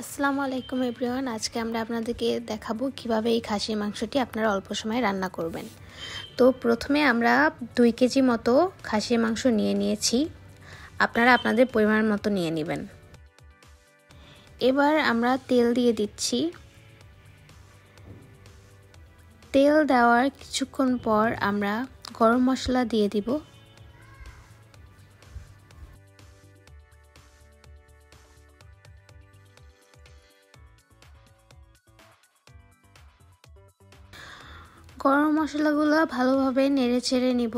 আসসালামু আলাইকুম এভরিওয়ান। আজকে আমরা আপনাদেরকে দেখাবো কীভাবে এই খাসির মাংসটি আপনারা অল্প সময়ে রান্না করবেন। তো প্রথমে আমরা দুই কেজি মতো খাসির মাংস নিয়ে নিয়েছি। আপনারা আপনাদের পরিমাণ মতো নিয়ে নেবেন। এবার আমরা তেল দিয়ে দিচ্ছি। তেল দেওয়ার কিছুক্ষণ পর আমরা গরম মশলা দিয়ে দিব। গরম মশলাগুলো ভালোভাবে নেড়ে চেড়ে নিব।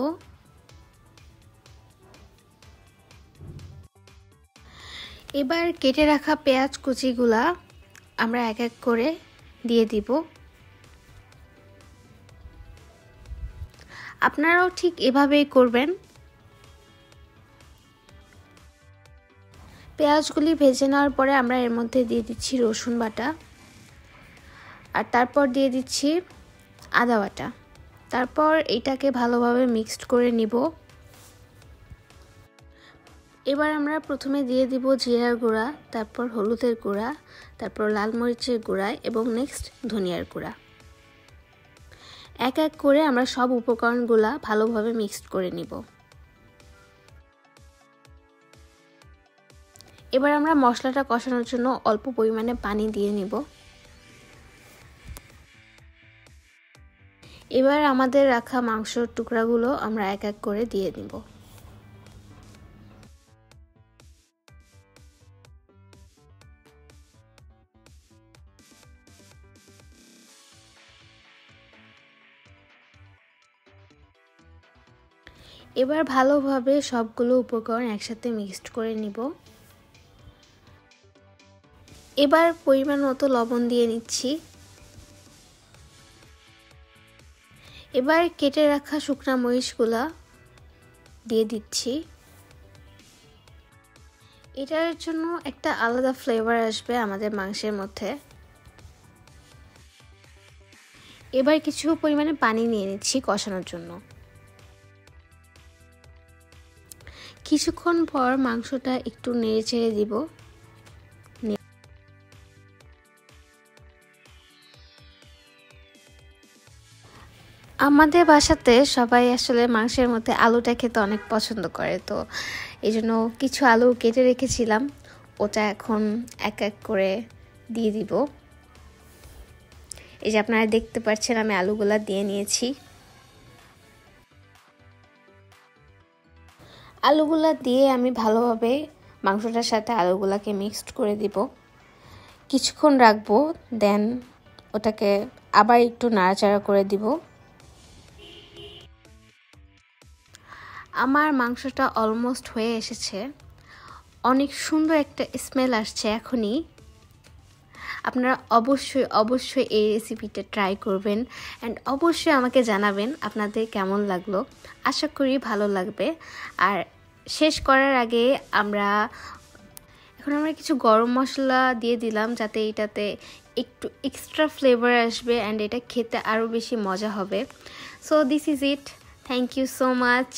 এবার কেটে রাখা পেঁয়াজ কুচিগুলা আমরা এক এক করে দিয়ে দিব। আপনারাও ঠিক এভাবেই করবেন। পেঁয়াজগুলি ভেজে নেওয়ার পরে আমরা এর মধ্যে দিয়ে দিচ্ছি রসুন বাটা। আর তারপর দিয়ে দিচ্ছি আদা বাটা। তারপর এটাকে ভালোভাবে মিক্সড করে নিব। এবার আমরা প্রথমে দিয়ে দিব জিরার গুঁড়া, তারপর হলুদের গুঁড়া, তারপর লাল মরিচের গুঁড়া এবং নেক্সট ধনিয়ার গুঁড়া। এক এক করে আমরা সব উপকরণগুলা ভালোভাবে মিক্সড করে নিব। এবার আমরা মশলাটা কষানোর জন্য অল্প পরিমাণে পানি দিয়ে নিব। এবার আমাদের রাখা মাংসর টুকরাগুলো আমরা এক এক করে দিয়ে দিব এবার ভালোভাবে সবগুলো উপকরণ একসাথে মিক্সড করে নিব। এবার পরিমাণ মতো লবণ দিয়ে নিচ্ছি। এবার কেটে রাখা শুকনা মরিচগুলা দিয়ে দিচ্ছি। এটার জন্য একটা আলাদা ফ্লেভার আসবে আমাদের মাংসের মধ্যে। এবার কিছু পরিমাণে পানি নিয়ে নিচ্ছি কষানোর জন্য। কিছুক্ষণ পর মাংসটা একটু নেড়ে চেড়ে দিব। আমাদের বাসাতে সবাই আসলে মাংসের মধ্যে আলুটা খেতে অনেক পছন্দ করে, তো এই জন্য কিছু আলু কেটে রেখেছিলাম। ওটা এখন এক এক করে দিয়ে দিব। এই যে আপনারা দেখতে পাচ্ছেন, আমি আলুগুলা দিয়ে নিয়েছি। আলুগুলা দিয়ে আমি ভালোভাবে মাংসটার সাথে আলুগুলাকে মিক্সড করে দিব। কিছুক্ষণ রাখব, দেন ওটাকে আবার একটু নাড়াচাড়া করে দিব। আমার মাংসটা অলমোস্ট হয়ে এসেছে। অনেক সুন্দর একটা স্মেল আসছে এখনই। আপনারা অবশ্যই অবশ্যই এই রেসিপিটা ট্রাই করবেন অ্যান্ড অবশ্যই আমাকে জানাবেন আপনাদের কেমন লাগল। আশা করি ভালো লাগবে। আর শেষ করার আগে আমরা, এখন আমরা কিছু গরম মশলা দিয়ে দিলাম যাতে এটাতে একটু এক্সট্রা ফ্লেভার আসবে অ্যান্ড এটা খেতে আরও বেশি মজা হবে। So this is it thank you so much